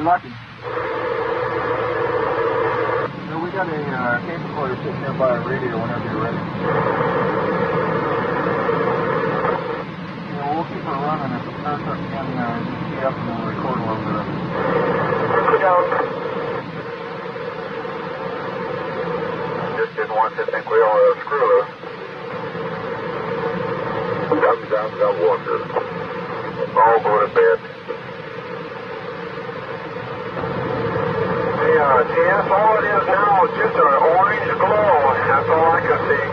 You're lucky. So we got a uh, tape recorder sitting there by our radio whenever you're ready. You know, we'll keep her running. If it starts up again, uh, just key up and we'll record a little bit of it. Just didn't want to think we all uh, screw loose. Down, down, down, water. All go to bed. Uh, TS, all it is now just an orange glow. That's all I can see.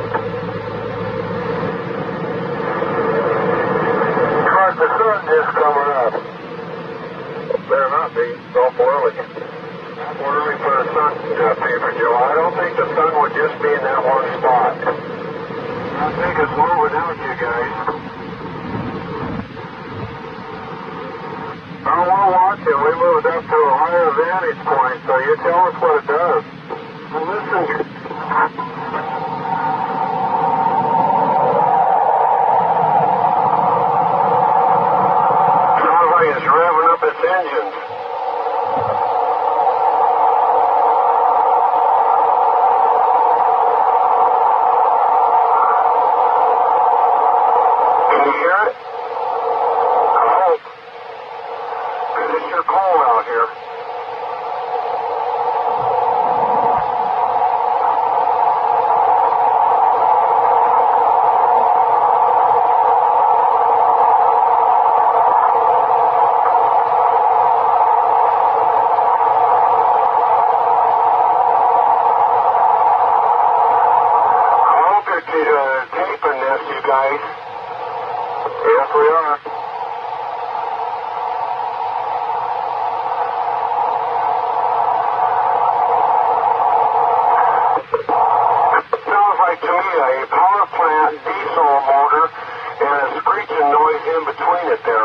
Cause the sun just coming up. Better not be. It's awful early. Awful early for the sun uh, paper, Joe. I don't think the sun would just be in that one spot. I think it's moving out, you guys. Oh, watching. We moved up to a higher vantage point, so you tell us what it does. Well, listen. Sounds like revving up its engines. Can you hear it? I hope. Sure cold out here. Uh, guys. Yes, we are. Sounds like to me a power plant diesel motor and a screeching noise in between it there